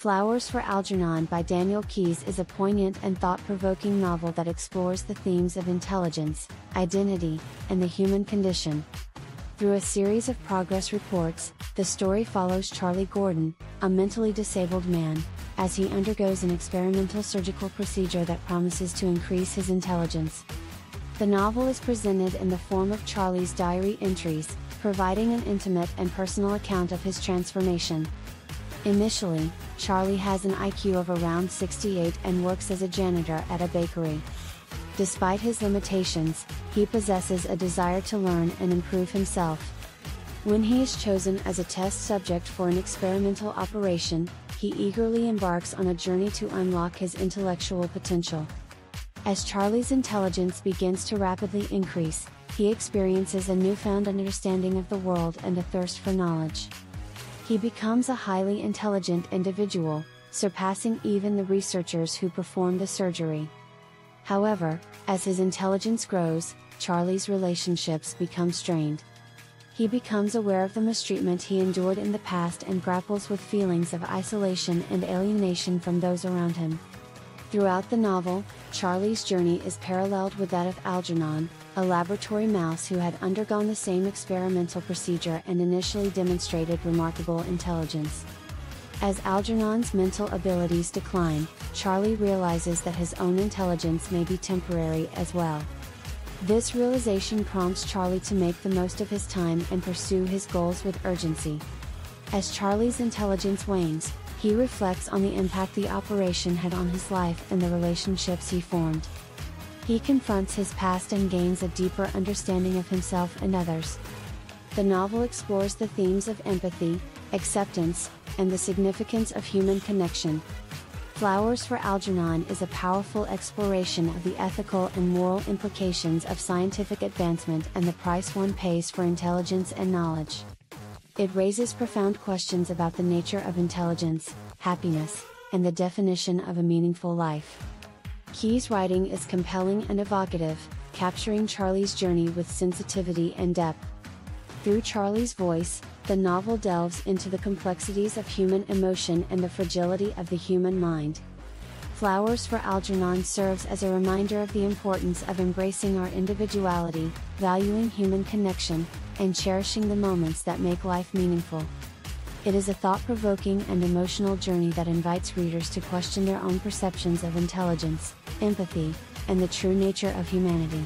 Flowers for Algernon by Daniel Keyes is a poignant and thought provoking novel that explores the themes of intelligence, identity, and the human condition. Through a series of progress reports, the story follows Charlie Gordon, a mentally disabled man, as he undergoes an experimental surgical procedure that promises to increase his intelligence. The novel is presented in the form of Charlie's diary entries, providing an intimate and personal account of his transformation. Initially, Charlie has an IQ of around 68 and works as a janitor at a bakery. Despite his limitations, he possesses a desire to learn and improve himself. When he is chosen as a test subject for an experimental operation, he eagerly embarks on a journey to unlock his intellectual potential. As Charlie's intelligence begins to rapidly increase, he experiences a newfound understanding of the world and a thirst for knowledge. He becomes a highly intelligent individual, surpassing even the researchers who performed the surgery. However, as his intelligence grows, Charlie's relationships become strained. He becomes aware of the mistreatment he endured in the past and grapples with feelings of isolation and alienation from those around him. Throughout the novel, Charlie's journey is paralleled with that of Algernon, a laboratory mouse who had undergone the same experimental procedure and initially demonstrated remarkable intelligence. As Algernon's mental abilities decline, Charlie realizes that his own intelligence may be temporary as well. This realization prompts Charlie to make the most of his time and pursue his goals with urgency. As Charlie's intelligence wanes, he reflects on the impact the operation had on his life and the relationships he formed. He confronts his past and gains a deeper understanding of himself and others. The novel explores the themes of empathy, acceptance, and the significance of human connection. Flowers for Algernon is a powerful exploration of the ethical and moral implications of scientific advancement and the price one pays for intelligence and knowledge. It raises profound questions about the nature of intelligence, happiness, and the definition of a meaningful life. Keyes' writing is compelling and evocative, capturing Charlie's journey with sensitivity and depth. Through Charlie's voice, the novel delves into the complexities of human emotion and the fragility of the human mind. Flowers for Algernon serves as a reminder of the importance of embracing our individuality, valuing human connection, and cherishing the moments that make life meaningful. It is a thought provoking and emotional journey that invites readers to question their own perceptions of intelligence, empathy, and the true nature of humanity.